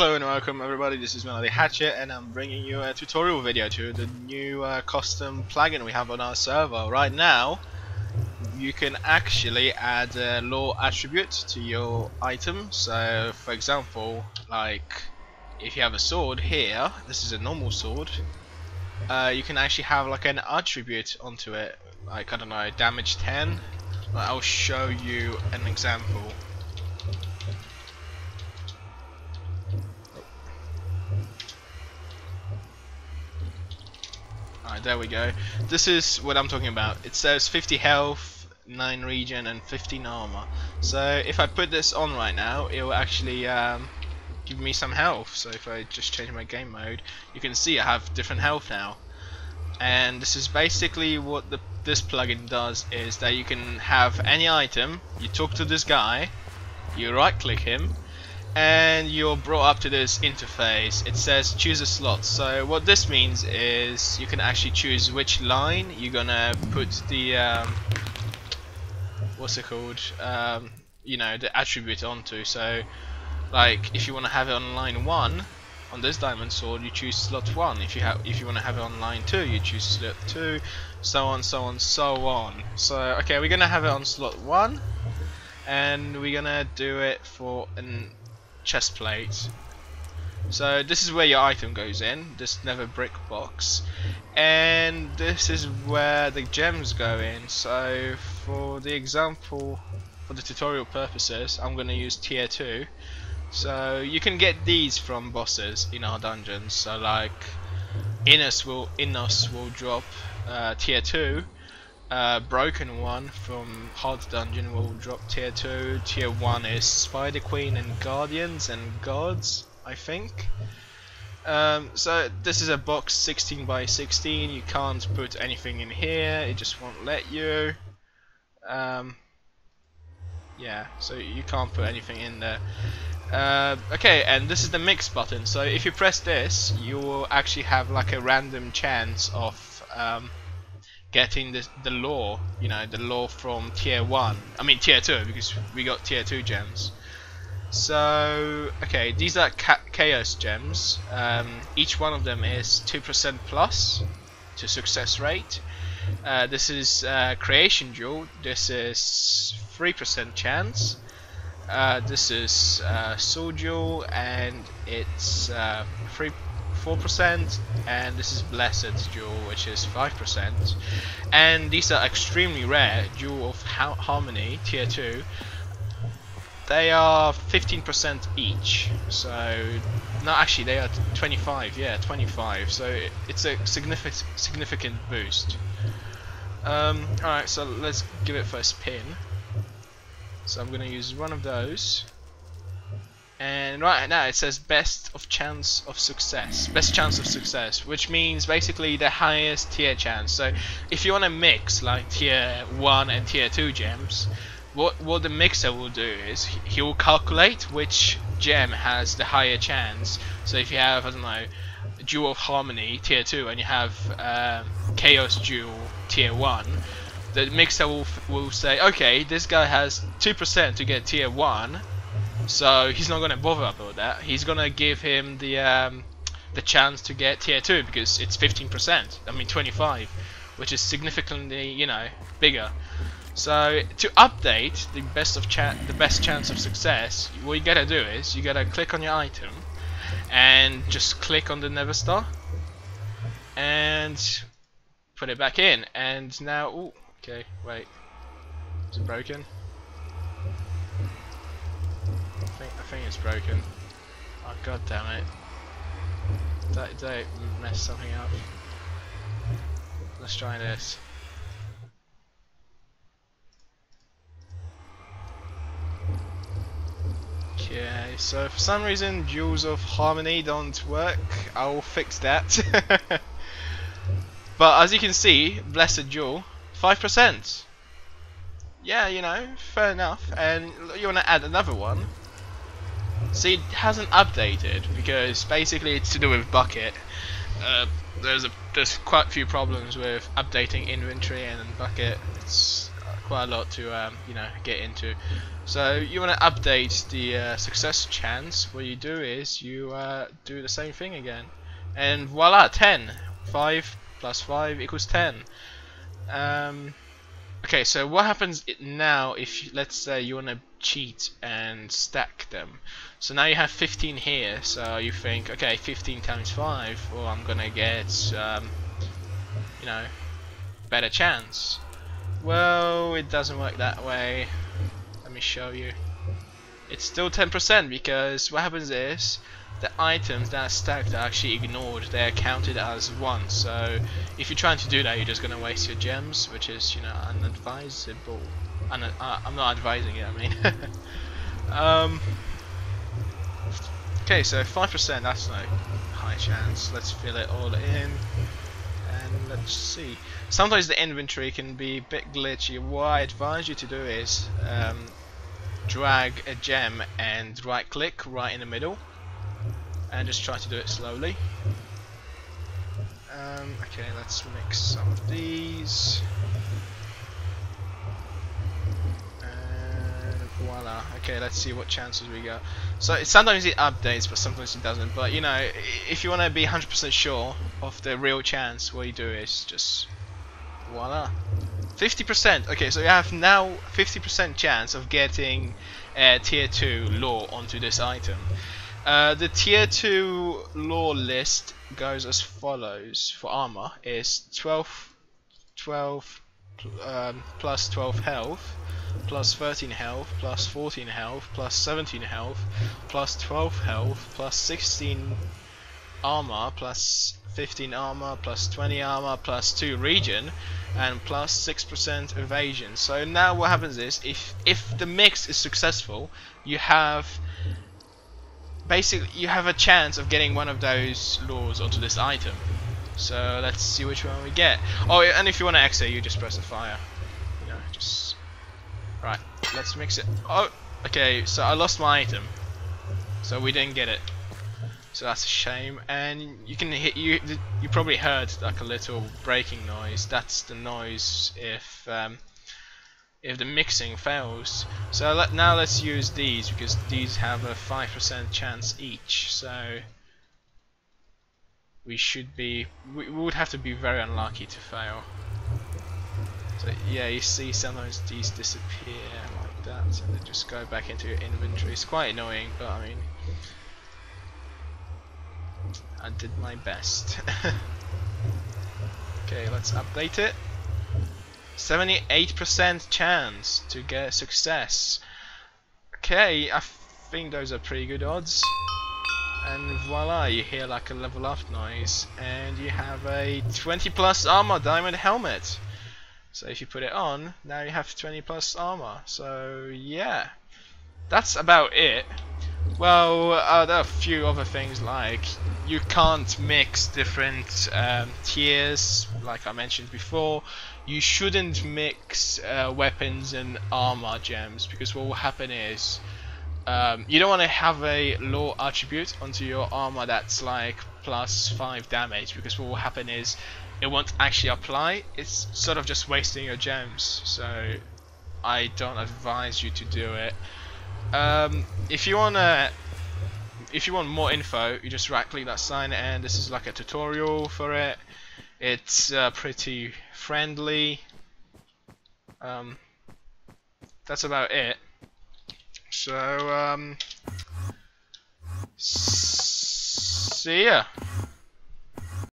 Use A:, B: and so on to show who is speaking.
A: Hello and welcome everybody, this is Melodic Axe and I'm bringing you a tutorial video to the new uh, custom plugin we have on our server. Right now, you can actually add a lore attribute to your item. So for example, like if you have a sword here, this is a normal sword, uh, you can actually have like an attribute onto it, like I don't know, damage 10. I'll show you an example. There we go. This is what I'm talking about. It says 50 health, 9 regen, and 15 armor. So if I put this on right now, it will actually um, give me some health. So if I just change my game mode, you can see I have different health now. And this is basically what the, this plugin does is that you can have any item, you talk to this guy, you right click him, and you're brought up to this interface it says choose a slot. So what this means is you can actually choose which line you're gonna put the um, what's it called? Um, you know the attribute onto. So like if you want to have it on line 1 on this diamond sword you choose slot 1 if you have if you want to have it on line 2 you choose slot 2 so on so on so on. So okay we're gonna have it on slot 1 and we're gonna do it for an chest plate. So this is where your item goes in, this nether brick box. And this is where the gems go in. So for the example, for the tutorial purposes, I'm going to use tier 2. So you can get these from bosses in our dungeons. So like Inus will, Inus will drop uh, tier 2 uh, broken one from hard dungeon will drop tier 2 tier 1 is spider queen and guardians and gods I think. Um, so this is a box 16 by 16 you can't put anything in here. It just won't let you. Um, yeah so you can't put anything in there. Uh, okay and this is the mix button. So if you press this you will actually have like a random chance of um, getting the the lore, you know, the lore from tier one. I mean tier two because we got tier two gems. So okay, these are chaos gems. Um, each one of them is two percent plus to success rate. Uh, this is uh, creation jewel. This is three percent chance. Uh, this is uh, soul jewel, and it's uh, three 4% and this is Blessed Jewel which is 5% and these are extremely rare Jewel of ha Harmony tier 2 they are 15% each so no actually they are 25 yeah 25 so it's a significant significant boost. Um, alright so let's give it first pin. So I'm gonna use one of those and right now it says best of chance of success best chance of success which means basically the highest tier chance. So if you want to mix like tier 1 and tier 2 gems what what the mixer will do is he will calculate which gem has the higher chance. So if you have I don't know Jewel of Harmony tier 2 and you have uh, Chaos Jewel tier 1 the mixer will, will say okay this guy has 2% to get tier 1 so he's not going to bother about that. He's going to give him the um, the chance to get tier 2 because it's 15%. I mean 25, which is significantly, you know, bigger. So to update the best of chat, the best chance of success, what you gotta do is you gotta click on your item and just click on the Nether Star and put it back in. And now, ooh, okay, wait, is it broken? Think it's broken. Oh god damn it. Don't, don't mess something up. Let's try this. Okay, so for some reason Jewels of Harmony don't work. I will fix that. but as you can see, Blessed Jewel, 5%. Yeah, you know, fair enough. And you want to add another one. See, it hasn't updated because basically it's to do with Bukkit. Uh, there's a there's quite a few problems with updating inventory and Bukkit. It's quite a lot to um, you know get into. So you want to update the uh, success chance. What you do is you uh, do the same thing again, and voila, 10. 5 plus 5 equals 10. Um, okay, so what happens now if let's say you want to cheat and stack them? So now you have 15 here. So you think, okay, 15 times 5. Well, I'm gonna get um, you know better chance. Well, it doesn't work that way. Let me show you. It's still 10% because what happens is the items that are stacked are actually ignored. They're counted as one. So if you're trying to do that, you're just going to waste your gems, which is, you know, unadvisable. Un uh, I'm not advising it, I mean. um, okay, so 5%, that's no high chance. Let's fill it all in. And let's see sometimes the inventory can be a bit glitchy. What I advise you to do is um, drag a gem and right click right in the middle and just try to do it slowly. Um, okay, let's mix some of these. And voila. Okay, let's see what chances we got. So sometimes it updates, but sometimes it doesn't. But you know, if you want to be 100% sure of the real chance, what you do is just Voila. 50%. Okay, so you have now 50% chance of getting a tier 2 lore onto this item. Uh, the tier 2 lore list goes as follows for armor is 12 12 um, plus 12 health plus 13 health plus 14 health plus 17 health plus 12 health plus 16 armor plus 15 armor plus 20 armor plus 2 regen, and plus 6% evasion. So now what happens is if if the mix is successful, you have basically you have a chance of getting one of those lores onto this item. So let's see which one we get. Oh, and if you want to exit, you just press the fire. Right. Let's mix it. Oh, okay. So I lost my item, so we didn't get it so that's a shame and you can hit you you probably heard like a little breaking noise that's the noise if um, if the mixing fails so let, now let's use these because these have a 5% chance each so we should be we would have to be very unlucky to fail so yeah you see sometimes these disappear like that and they just go back into your inventory it's quite annoying but I mean I did my best. okay, let's update it. 78% chance to get success. Okay, I think those are pretty good odds. And voila, you hear like a level up noise. And you have a 20 plus armor diamond helmet. So if you put it on, now you have 20 plus armor. So yeah, that's about it. Well, uh, there are a few other things like you can't mix different um, tiers, like I mentioned before. You shouldn't mix uh, weapons and armor gems because what will happen is um, you don't want to have a low attribute onto your armor that's like plus 5 damage because what will happen is it won't actually apply. It's sort of just wasting your gems. So I don't advise you to do it. Um, if you wanna, if you want more info, you just right click that sign, and this is like a tutorial for it. It's uh, pretty friendly. Um, that's about it. So, um, see ya.